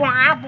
Ah!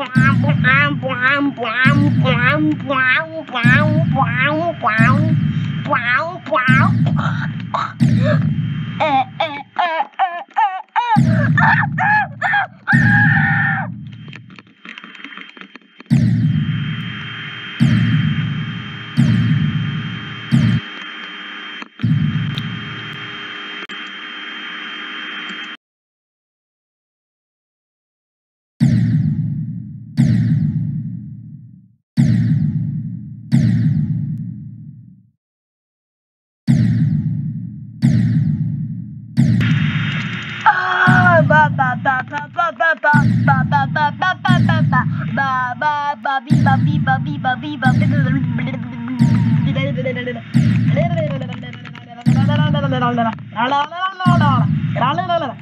La la la la la